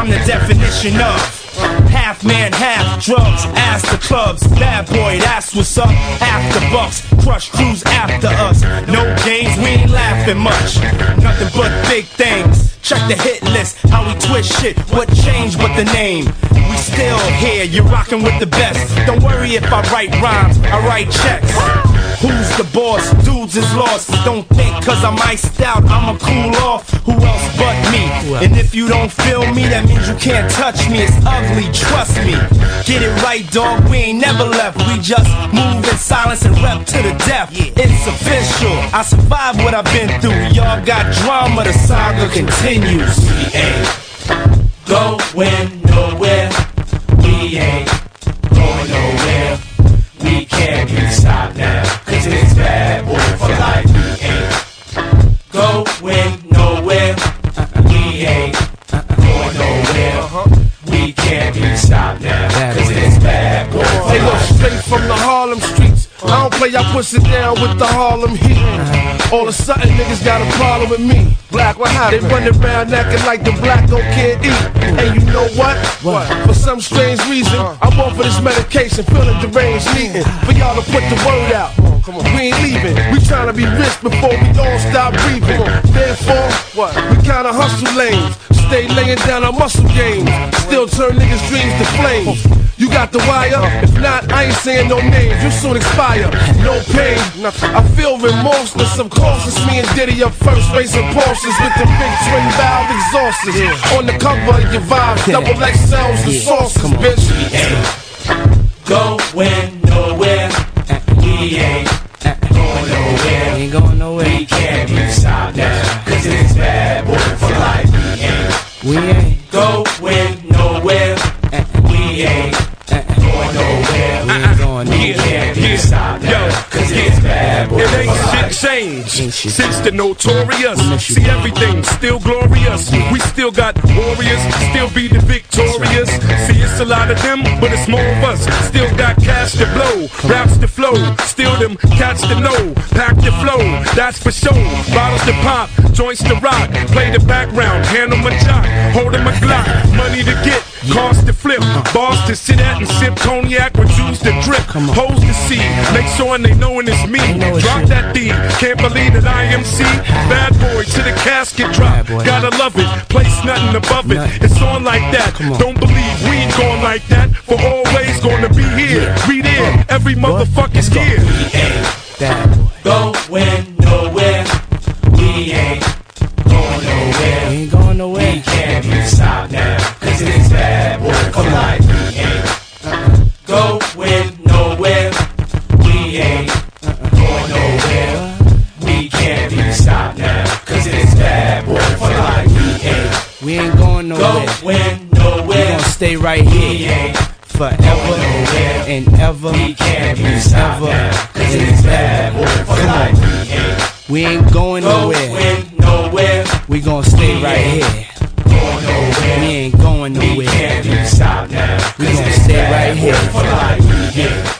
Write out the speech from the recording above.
I'm the definition of half man, half drugs. Ask the clubs, bad boy, that's what's up. After bucks, crush crews after us. No games, we ain't laughing much. Nothing but big things. Check the hit list, how we twist shit. What changed but the name? We still here, you're rocking with the best. Don't worry if I write rhymes, I write checks. Who's the boss? Dudes is lost. Don't think cause I'm iced out, I'ma cool off. Who else but? And if you don't feel me, that means you can't touch me. It's ugly, trust me. Get it right, dog. We ain't never left. We just move in silence and rep to the death. It's official. I survived what I've been through. Y'all got drama, the saga continues. We ain't going nowhere. We ain't going nowhere. We can't be stopped now. Cause it's bad boy for life. We ain't going from the Harlem streets. I don't play, I push it down with the Harlem heat. All of a sudden, niggas got a problem with me. Black, what happened? They run around acting like the black don't can't eat. And you know what? What? For some strange reason, uh-huh. I'm on for this medication, feeling deranged, needing for y'all to put the word out. We ain't leaving. We trying to be rich before we all stop breathing. Therefore, what? We kinda hustle lanes. Stay laying down our muscle games. Still turn niggas' dreams to flames. You got the wire? Uh-huh. If not, I ain't saying no names. You soon expire. No pain. I feel remorse, Of course, it's me and Diddy up first, racing Porsches with the big twin valve exhausts. On the cover of your vibe, double X sounds and Sources, bitch. Going nowhere. We ain't going nowhere. Ain't going nowhere. We can't be stopped now. Cause it's bad boy for life. We ain't We ain't. Nowhere. We ain't going We nowhere. can't be stopped now. Cause it's bad boy It ain't shit changed since the notorious. See everything still glorious. We still got warriors, still be the victorious. See it's a lot of them, but it's more of us. Still got cash to blow, raps to flow. Still them cats to know, pack the flow. That's for sure. Bottles to pop, joints to rock. Play the background, handle my jock, holding my Glock. Money to get, cars to flip, bars to sit at and sip cognac with juice to drip. Hoes to see, make sure they knowin' it's me. Drop that D, can't believe that I am C. Bad boy to the casket drop. Gotta love it, place nothing above it. It's on like that. Don't believe we ain't going like that. For always gonna be here. We there, every motherfucker's here. Bad We ain't going nowhere. going We nowhere. gonna stay right We here forever and ever We can't be and stopped ever now. Cause and it's bad boy ever. for life. We ain't going nowhere. We gonna stay right here. We ain't going nowhere. can't be stopped now. We Cause stay right here.